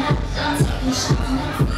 Sometimes I'm taking.